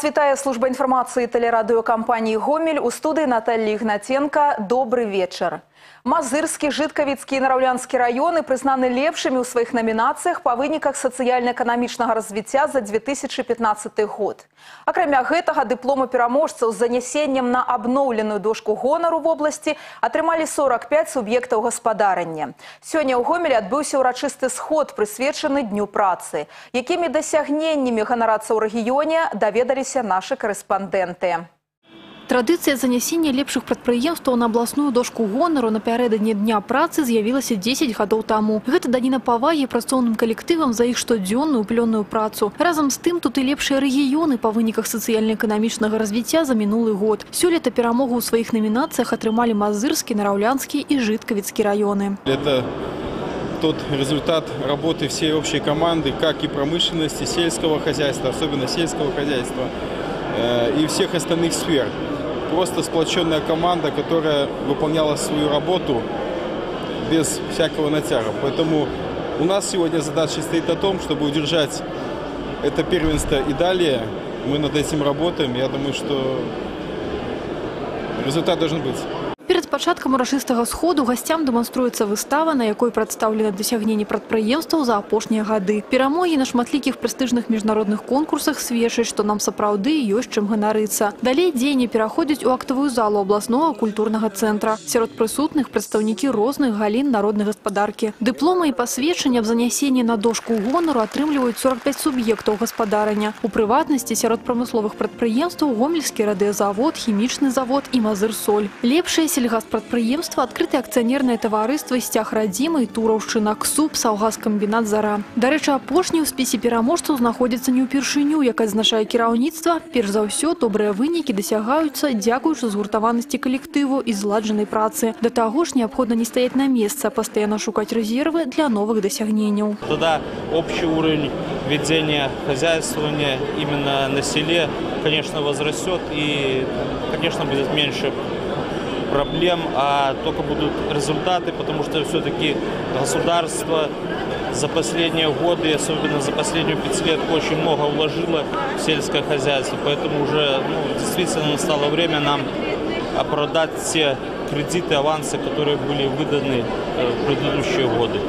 Вас вітае служба інфармацыі тэлерадыёкампаніі Гомель у студыі Натальі Ігнаценка. Добры вечар. Мазырскі, жыткавіцкі і нараўлянскі раёны прызнаны лепшымі ў сваіх намінацыях па выніках сацыяльна-эканамічнага развіцця за 2015 год. Акрамя гэтага дыплома пераможцаў з занясеннем на абноўленую дошку гонару в обласці атрымалі 45 суб'ектаў гаспадарання. Сёння ў Гомелі адбыўся ўрачысты сход, прысвечаны дню працы. Якімі дасягненнямі ганарацца ў рэгіёне даведаліся нашы карэспандэнты. Традыцыя занясення лепшых прадпрыемстваў на абласную дошку гонару напярэдадні дня працы з'явілася 10 гадоў таму. Гэта даніна павагі працоўным калектывам за іх штодзённую плённую працу. Разам з тым тут і лепшыя рэгіёны па выніках сацыяльна-эканамічнага развіцця за мінулы год. Сёлета перамогу ў сваіх намінацыях атрымалі мазырскі, нараўлянскі і жыткавіцкі раёны. Это тот результат работы всей общей команды, как и промышленности, сельского хозяйства, особенно сельского хозяйства, э, и всех остальных сфер просто сплоченная команда, которая выполняла свою работу без всякого натяга. Поэтому у нас сегодня задача стоит о том, чтобы удержать это первенство и далее. Мы над этим работаем. Я думаю, что результат должен быть Перад пачаткам урачыстага сходу гасцям дэманструецца выстава, на якой прадстаўлены дасягненні прадпрыемстваў за апошнія гады. Перамогі на шматлікіх прэстыжных міжнародных конкурсах сведчаць, што нам сапраўды ёсць чым ганарыцца. Далей дзеянні пераходзяць у актавую залу абласнога культурнага цэнтра. Сярод прысутных прадстаўнікі розных галін народнай гаспадаркі. Дыпломы і пасведчання аб занясенні на дошку гонару атрымліваюць 45 суб'ектаў гаспадарання. У прыватнасці сярод прамысловых прадпрыемстваў гомельскі радыёзавод, хімічны завод і мазыр-соль. Лепшыя сельгаспрадпрыемства адкрытае акцыянернае таварыства сцяг радзімы і тураўшчына ксуб саўгазкамбінат зара. Дарэчы, апошні ў спісе пераможцаў знаходзіцца не ўпершыню, як адзначае кіраўніцтва. Перш за ўсё добрыя вынікі дасягаюцца дзякуючы згуртаванасці калектыву і зладжанай працы. Да таго ж неабходна не стаяць на месца, пастаянна шукаць рэзервы для новых дасягненняў. Тогда общий уровень ведения хозяйствования именно на селе, конечно, возрастет и, конечно, будет меньше проблем, а только будут результаты, потому что все-таки государство за последние годы, особенно за последнюю пятилетку, очень много вложило в сельское хозяйство. Поэтому уже ну, действительно настало время нам оправдать все кредиты, авансы, которые были выданы э, в предыдущие годы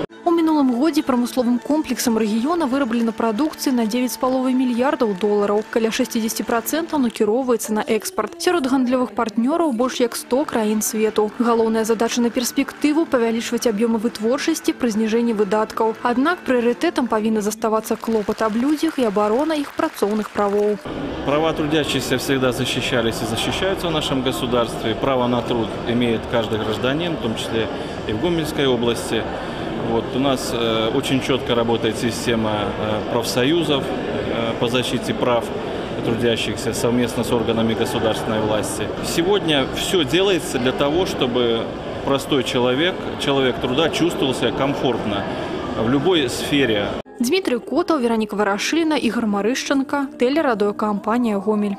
У мінулым годзе прамысловым комплексам рэгіёна выраблена прадукцыі на 9,5 мільярдаў долараў. Каля 60% накіроўваецца на экспарт. Сярод гандлёвых партнёраў больш як 100 краін свету. Галоўная задача на перспектыву павялічваць аб'ёмы вытворчасці пры зніжэнні выдаткаў. Аднак прыярытэтам павінна заставацца клопат аб людзях і абарона іх працоўных правоў. Права трудящихся всегда защищались и защищаются в нашем государстве. Право на труд имеет каждый гражданин, в том числе и в Гомельской области. Вот, у нас э, очень четко работает система э, профсоюзов э, по защите прав трудящихся совместно с органами государственной власти. Сегодня все делается для того, чтобы простой человек, человек труда чувствовал себя комфортно в любой сфере. Дмитрий Котов, Ворошилина, Игорь Марышченко, телерадиокомпания «Гомель».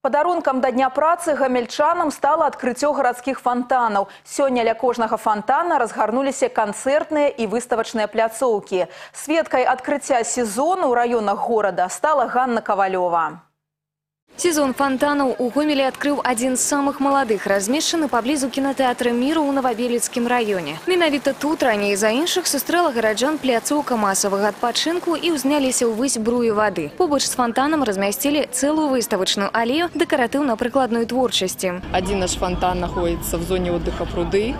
Падарункам да дня працы гамельчанам стала адкрыццё гарадскіх фантанаў. Сёння ля кожнага фантана разгарнуліся канцэртныя і выставачныя пляцоўкі. Сведкай адкрыцця сезону ў раёнах горада стала Ганна Кавалёва. Сезон фонтанаў у Гомелі адкрыў адзін з самых маладых, размешчаны паблізу кінатэатра міру ў Новабелецкім раёне. Менавіта тут раней за іншых сустрэла гараджан пляцоўка масавага адпачынку і ўзняліся ўвысь бруі вады. Побач з фонтанам размясцілі цэлую выставачную алею дэкаратыўна-прыкладной творчасці. Один наш фонтан находится в зоне отдыха пруды.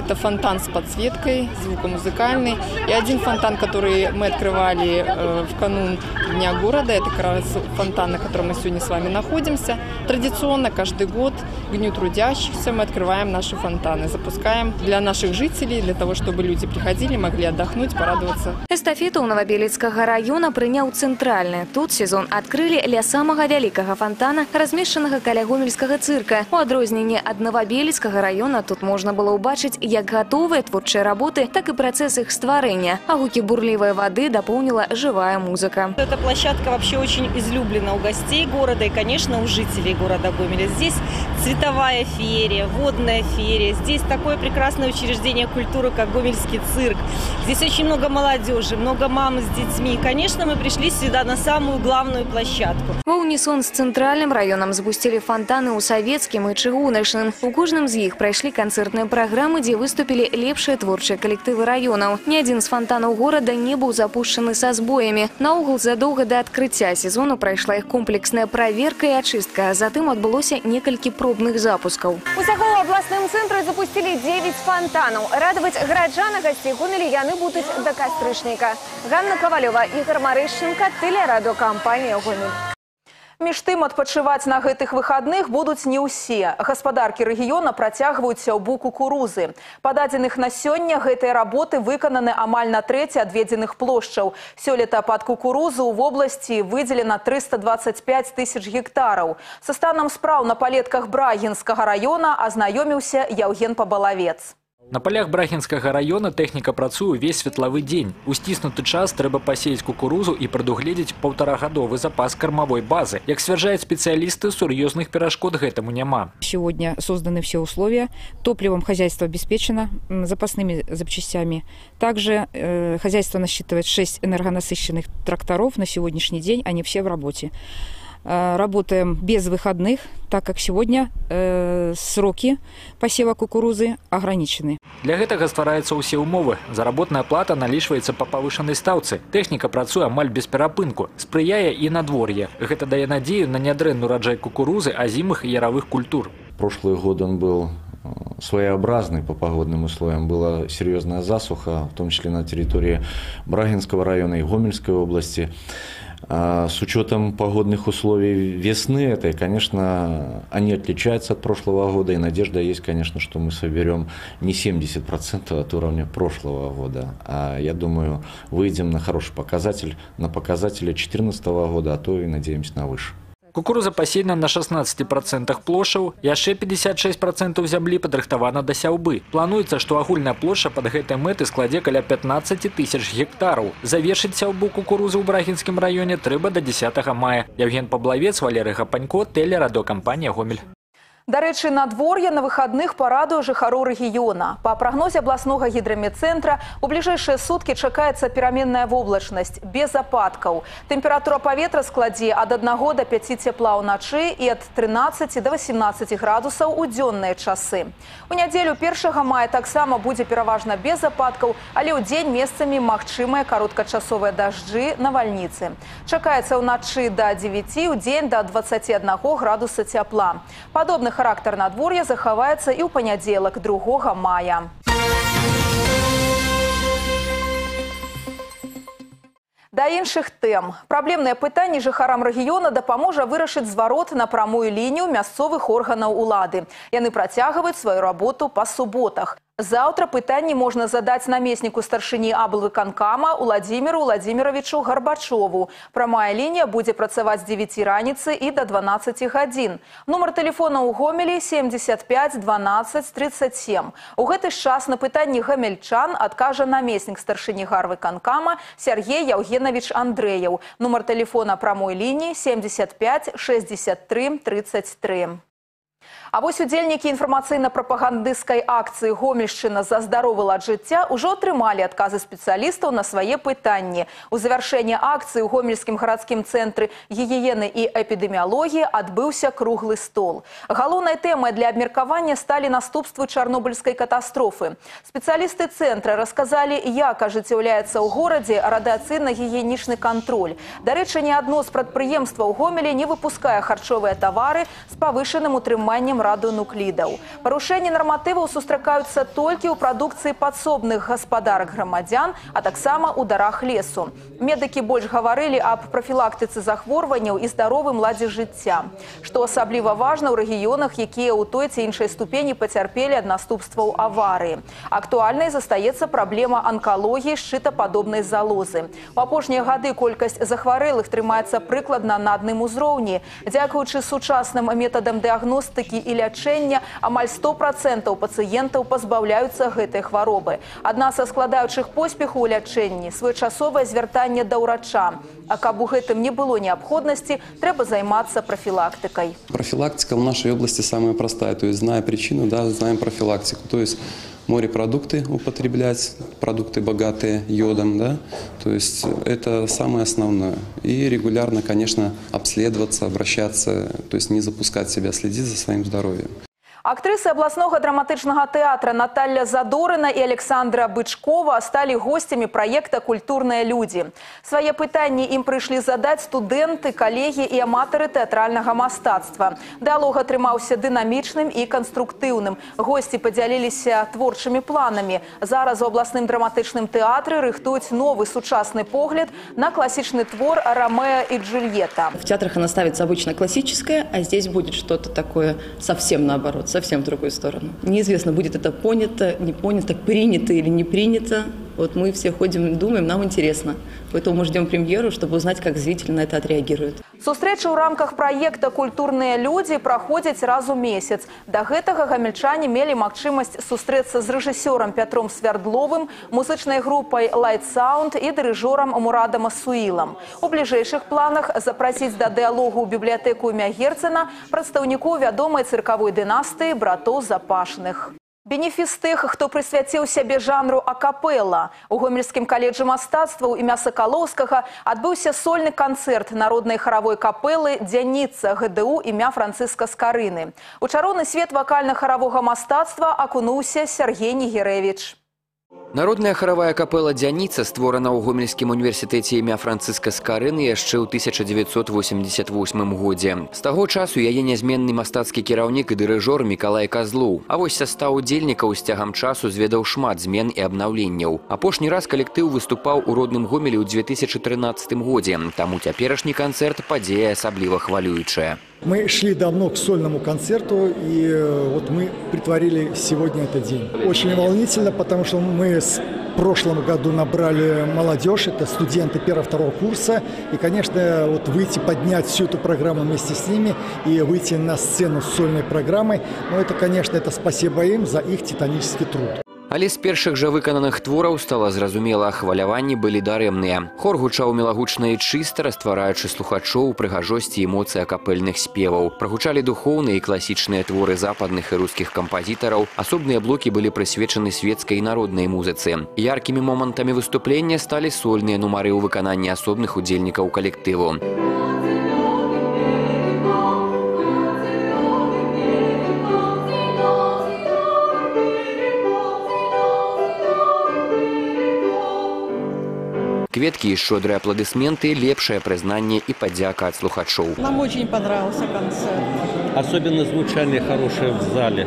Это фонтан с подсветкой, звукомузыкальный. И один фонтан, который мы открывали э, в канун Дня города, это как раз фонтан, на котором мы сегодня с вами находимся. Традиционно каждый год к Дню трудящихся мы открываем наши фонтаны, запускаем для наших жителей, для того, чтобы люди приходили, могли отдохнуть, порадоваться. Эстафету ў Новабелецкага раёна прыняў цэнтральны. Тут сезон адкрылі ля самага вялікага фонтана, размешчанага каля гомельскага цырка. У адрозненне ад Новабелецкага раёна тут можна было ўбачыць як гатовыя творчыя работы, так і працэс іх стварэння. А гукі бурлівай вады дапоўніла жывая музыка. Эта площадка вообще очень излюблена у гостей города и, конечно, у жителей города Гомеля. Здесь цветовая феерия, водная феерия. Здесь такое прекрасное учреждение культуры, как Гомельский цирк. Здесь очень много молодежи, много мам с детьми. И, конечно, мы пришли сюда на самую главную площадку. Ва унісон з цэнтральным раёнам запусцілі фонтаны ў савецкім і чыгуначным. У кожным з іх прайшлі канцэртныя праграмы, дзе выступілі лепшыя творчыя калектывы раёнаў. Ні адзін з фонтанаў горада не быў запушчаны са збоямі. Наогул задоўга да адкрыцця сезону прайшла іх комплексная праверка і ачыстка, а затым адбылося некалькі пробных запускаў. Усяго ў абласным цэнтры запусцілі 9 фонтанаў. Радаваць гараджан і гасцей гомелі яны будуць да кастрычніка. Ганна Кавалёва, Ігор Марышченко, тэлерадыокампанія «Гомель». Між тым адпачываць на гэтых выхадных будуць не ўсе. Гаспадаркі рэгіёна працягваюць сяўбу кукурузы. Па дадзеных на сёння гэтыя работы выкананы амаль на трэці адведзеных плошчаў. Сёлета пад кукурузу ў вобласці выдзелена 325 тысяч гектараў. Са станам спраў на палетках Брагінскага раёна азнаёміўся Яўген Пабалавец. На полях Брахінскага района тэхніка працуе ўвесь светлавы дзень. У сціснуты час трэба пасеяць кукурузу і прадугледзець паўтарагадовы запас кармавой базы. Як сцвярджаюць спецыялісты, сур'ёзных перашкод гэтаму няма. Сегодня созданы все условия. Топливом хозяйство обеспечено, м, запасными запчастями. Также э, хозяйство насчитывает 6 энергонасыщенных тракторов на сегодняшний день. Они все в работе. Э, Работаем без выходных, так как сегодня э, сроки посева кукурузы ограничены. Для гэтага ствараюцца ўсе ўмовы. Заработная плата налічваецца па павышанай стаўцы. Тэхніка працуе амаль без перапынку. Спрыяе і надвор'е. Гэта дае надзею на нядрэнны ураджай кукурузы, азімых і яравых культур. Прошлый год он был э, своеобразный по погодным условиям. Была серьезная засуха, в том числе на территории Брагинского района и Гомельской области. А С учетом погодных условий весны этой, конечно, они отличаются от прошлого года, и надежда есть, конечно, что мы соберем не 70% от уровня прошлого года, а я думаю, выйдем на хороший показатель, на показатели 2014 года, а то и надеемся на выше. Кукуруза пасеяна на 16% плошаў, яшчэ 56% зямлі падрыхтавана да сяўбы. Плануецца, што агульная плошча пад гэтай мэты складзе каля 15 тысяч гектараў. Завершыць сяўбу кукурузы ў Брагінскім раёне трэба да 10 мая. Яўген Паблавец, Валерый Гапанько, тэлерадыокампанія «Гомель». Дарэчы, надвор'е на выхадных парадуе жыхароў рэгіёна. Па прагнозе абласнога гідрамедцэнтра у бліжэйшыя суткі чакаецца пераменная воблачнасць без ападкаў. Тэмпература паветра складзе ад 1 до 5 цепла ўначы і ад 13 до 18 градусаў у дзённыя часы. У нядзелю 1 мая таксама будзе пераважна без ападкаў, але ў дзень месцамі магчымыя кароткачасовыя дажджы навальніцы. Чакаецца ўначы да 9, у дзень да 21 градуса цяпла. Падобны характар надвор'я захаваецца і ў панядзелак 2 мая. Да іншых тэм. Праблемныя пытанні жыхарам рэгіёна дапаможа вырашыць зварот на прамую лінію мясцовых органаў улады. Яны працягваюць сваю работу па суботах. Заўтра пытанні можна задаць намесніку старшыні аблвыканкама Уладзіміру Владзіміровичу Гарбачову. Прамая лінія будзе працаваць з 9 раніцы і да 12 гадзін. Нумар тэлефона ў Гомелі 75 12 37. У гэты ж час на пытанні гамельчан адкажа намеснік старшыні гарвыканкама Сергей Яўгенавіч Андрэяў. Нумар тэлефона прамой лініі 75 63 33. А вось удзельнікі інфармацыйна-прапагандысцкай акцыі Гомельшчына за здаровы лад жыцця ўжо атрымалі адказы спецыялістаў на свае пытанні. У завяршэнні акцыі ў гомельскім гарадскім цэнтры гігіены і эпідэміялогіі адбыўся круглы стол. Галоўнай тэмай для абмеркавання сталі наступствы чарнобыльскай катастрофы. Спецыялісты цэнтра расказалі, як ажыццяўляецца ў горадзе радыацыйна-гігіенічны кантроль. Дарэчы, ні адно з прадпрыемстваў Гомелі не выпускае харчовыя тавары з павышаным утрыманнем Радыонуклідаў. Парушэнні нарматываў сустракаюцца толькі ў прадукцыі падсобных гаспадарак грамадзян, а таксама ў дарах лесу. Медыкі больш гаварылі аб прафілактыцы захворванняў і здаровым ладзе жыцця. Што асабліва важна ў рэгіёнах, якія ў той ці іншай ступені пацярпелі ад наступстваў аварыі. Актуальнай застаецца праблема анкалогіі шчытападобнай залозы. У апошнія гады колькасць захварэлых трымаецца прыкладна на адным узроўні. Дзякуючы сучасным метадам дыягностыкі дапамогі і лячэння амаль 100% пацыентаў пазбаўляюцца гэтай хваробы. Адна са складаючых поспеху ў лячэнні своечасовае звяртанне да ўрача. А каб у гэтым не было неабходнасці, трэба займацца профілактыкай. Профилактика в нашей области самая простая, то есть зная причину, да, знаем профилактику. То есть морепродукты употреблять, продукты богатые йодом, да, то есть это самое основное. И регулярно, конечно, обследоваться, обращаться, то есть не запускать себя, следить за своим здоровьем. Актрысы абласнога драматычнага тэатра Наталья Задорына і Александра Бычкова сталі госцямі праекта культурныя людзі. Свае пытанні ім прыйшлі задаць студэнты, калегі і аматары тэатральнага мастацтва. Дыалог атрымаўся дынамічным і канструктыўным. Госці падзяліліся творчымі планамі. Зараз у абласным драматычным тэатры рыхтуюць новы сучасны погляд на класічны твор Ромео и Джульетта. В театрах она ставится обычно классическая, а здесь будет что-то такое совсем наоборот, совсем в другую сторону. Неизвестно, будет это понято, не понято, принято или не принято. Вот мы все ходим и думаем, нам интересно. Поэтому мы ждем премьеру, чтобы узнать, как зритель на это отреагирует. Сустрэчы ў рамках праекта культурныя людзі праходзяць раз у месяц. Да гэтага гамельчане мелі магчымасць сустрэцца з рэжысёрам Пятром Свярдловым, музычнай групай Light Sound і дырыжорам Мурадам Асуілам. У бліжэйшых планах запрасіць да дыалогу ў бібліятэку імя Герцена прадстаўнікоў вядомай цыркавой дынастыі братоў Запашных. Бенефіс тых, хто прысвяціў сябе жанру акапелла. У гомельскім каледжы мастацтваў імя Сакалоўскага адбыўся сольны канцэрт народнай харавой капелы «Дзяніца» ГДУ імя Францыска Скарыны. У чароўны свет вакальна-харавога мастацтва акунуўся Сергей Нігерэвіч. Народная харавая капэла «Дзяніца» створана ў Гомельскім універсітэце імя Францыска Скарыны яшчэ ў 1988 годзе. З таго часу яе нязменны мастацкі кіраўнік і дырыжор Мікалай Казлоў. А вось састаў удзельнікаў з цягам часу зведаў шмат змен і абнаўленняў. Апошні раз калектыў выступаў у родным Гомелі ў 2013 годзе, таму цяперашні канцэрт падзея асабліва хвалюючая. Мы шли давно к сольному концерту, и э, вот мы притворили сегодня этот день. Очень волнительно, потому что мы с прошлом году набрали молодежь, это студенты первого-второго курса, и, конечно, вот выйти, поднять всю эту программу вместе с ними и выйти на сцену с сольной программой, ну, это, конечно, это спасибо им за их титанический труд. Але з першых жа выкананых твораў стала зразумела, хваляванні былі дарэмныя. Хор гучаў мелагучна і чыста, раствараючы слухачоў прыгажосці эмоцый акапельных спеваў. Прагучалі духоўныя і класічныя творы западных і рускіх кампазітараў. Асобныя блокі былі прысвечаны светскай і народнай музыцы. Яркімі момантамі выступлення сталі сольныя нумары ў выкананні асобных удзельнікаў калектыву. Кветкі і шчодрыя апладысменты, лепшае прызнанне і падзяка ад слухачоў. Нам очень понравился концерт. Особенно звучание хорошее в зале.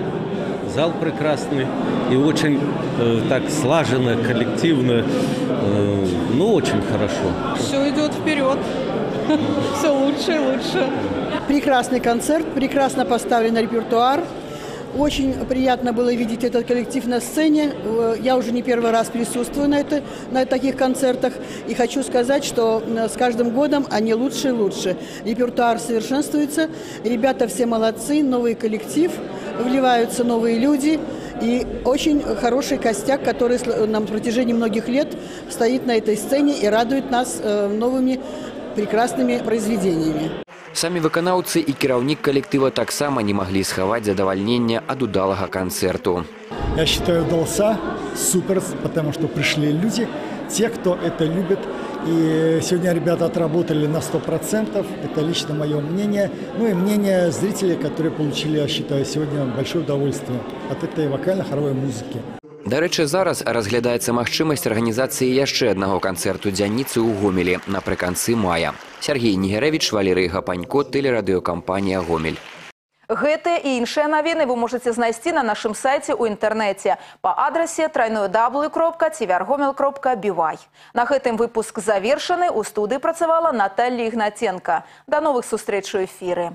Зал прекрасный и очень э, так слаженно, коллективно. Э, ну, очень хорошо. Все идет вперед. Все лучше и лучше. Прекрасный концерт, прекрасно поставлен репертуар. Очень приятно было видеть этот коллектив на сцене. Э, Я уже не первый раз присутствую на, это, на таких концертах. И хочу сказать, что э, с каждым годом они лучше и лучше. Репертуар совершенствуется. Ребята все молодцы, новый коллектив, вливаются новые люди. И очень хороший костяк, который с- на протяжении многих лет стоит на этой сцене и радует нас э, новыми прекрасными произведениями. Самі выканаўцы і кіраўнік калектыва таксама не маглі схаваць задавальнення ад удалага канцэрту. Я считаю, удался супер, потому что пришли люди, те, кто это любит. И сегодня ребята отработали на 100%, это лично мое мнение. Ну и мнение зрителей, которые получили, я считаю, сегодня большое удовольствие от этой вокально-хоровой музыки. Дарэчы, зараз разглядаецца магчымасць арганізацыі яшчэ аднаго канцэрту дзяніцы ў гомелі напрыканцы мая. Сергей Нігерэвіч, Валерый Гапанько, тэлерадыёкампанія Гомель. Гэтыя і іншыя навіны вы можаце знайсці на нашым сайце ў інтэрнэце па адрасе трайную даблы кропка цівяргомел кропка бівай. На гэтым выпуск завершаны, у студыі працавала Наталья Ігнаценка. Да новых сустрэч у эфіры.